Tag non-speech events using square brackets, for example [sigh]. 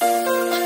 Música [laughs]